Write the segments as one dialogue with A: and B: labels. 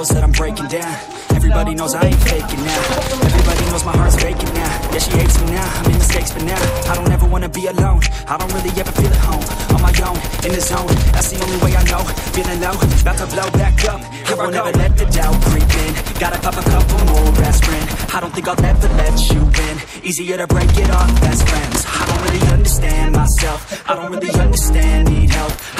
A: knows that I'm breaking down. Everybody knows I ain't faking now. Everybody knows my heart's faking now. Yeah, she hates me now, I made mistakes but now I don't ever wanna be alone. I don't really ever feel at home. On my own, in the zone. That's the only way I know. Feeling low, about to blow back up. I won't ever let the doubt creep in. Gotta pop a couple more aspirin. I don't think I'll ever let you in. Easier to break it off best friends. I don't really understand myself. I don't really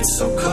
A: It's so cold.